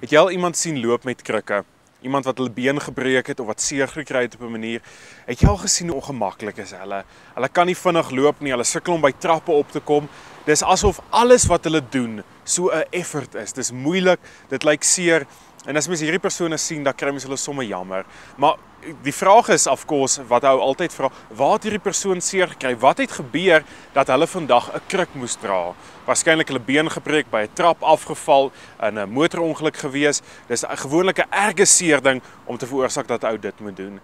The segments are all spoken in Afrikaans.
Het jy al iemand sien loop met krikke? Iemand wat hulle been gebreek het of wat seer gekry het op 'n manier. Het jy al gesien hoe ongemaklik is hulle? Hulle kan nie vinnig loop nie. Hulle sukkel om by trappe op te kom. Dis asof alles wat hulle doen so 'n effort is. Dis moeilik. Dit lyk seer. En as mens hierdie persone sien, dan kry mens hulle sommer jammer. Maar die vraag is of course wat hou altyd vra, waar het hierdie persoon seer gekry? Wat het gebeur dat hulle vandag 'n kruk moes dra? Waarskynlik hulle been gebreek, by 'n trap afgeval, in 'n motorongeluk gewees. Dis 'n gewone erge seer ding om te veroorsaak dat 'n ou dit moet doen.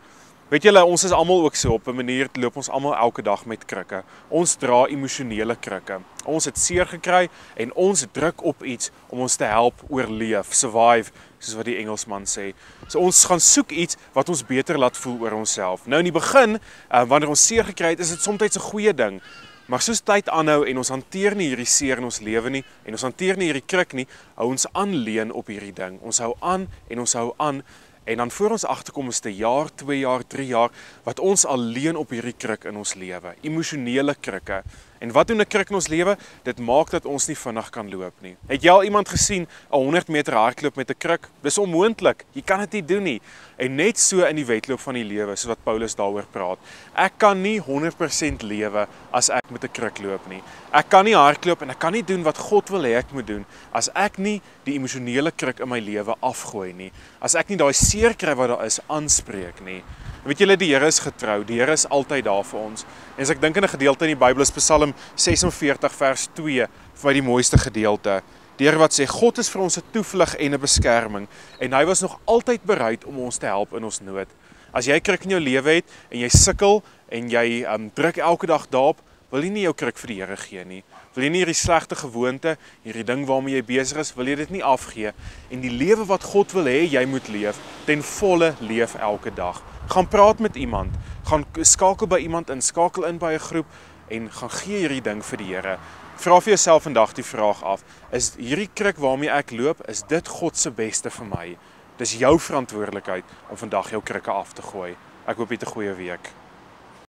Weet julle, ons is almal ook so op 'n manier loop ons almal elke dag met krikke. Ons dra emosionele krikke. Ons het seer gekry en ons druk op iets om ons te help oorleef, survive, soos wat die Engelsman sê. So ons gaan soek iets wat ons beter laat voel oor onsself. Nou in die begin, uh, wanneer ons seer gekry het, is dit soms 'n goeie ding. Maar soos tyd aanhou en ons hanteer nie hierdie seer in ons lewe nie en ons hanteer nie hierdie krik nie, hou ons aanleen op hierdie ding. Ons hou aan en ons hou aan En dan voor ons agterkom is dit 'n jaar, 2 jaar, 3 jaar wat ons alleen op hierdie kruk in ons lewe, emosionele krikke. En wat doen 'n kruk in ons lewe? Dit maak dat ons nie vinnig kan loop nie. Het jy al iemand gesien 'n 100 meter hardloop met 'n kruk? Dis onmoontlik. Jy kan dit nie doen nie. En net so in die wedloop van die lewe, soos wat Paulus daaroor praat. Ek kan nie 100% lewe as ek met 'n kruk loop nie. Ek kan nie hardloop en ek kan nie doen wat God wil hê ek moet doen as ek nie die emosionele kruk in my lewe afgooi nie. As ek nie daai seer kry wat daar is aanspreek nie. Weet julle die Here is getrou. Die Here is altyd daar vir ons. En as ek dink aan 'n gedeelte in die Bybel, Psalm 46 vers 2, vir die mooiste gedeelte. Die Here wat sê God is vir ons 'n toevlug en 'n beskerming en hy was nog altyd bereid om ons te help in ons nood. As jy krik in jou lewe het en jy sukkel en jy um, druk elke dag daarop, wil jy nie jou krik vir die Here gee nie. Wil jy nie hierdie slegte gewoonte, hierdie ding waarmee jy besig is, wil jy dit nie afgee en die lewe wat God wil hê jy moet leef, ten volle leef elke dag gaan praat met iemand, gaan skakel by iemand in, skakel in by 'n groep en gaan gee hierdie ding vir die Here. Vra vir jouself vandag die vraag af: Is hierdie krik waarmee ek loop, is dit God se beste vir my? Dis jou verantwoordelikheid om vandag jou krikke af te gooi. Ek hoop jy het 'n goeie week.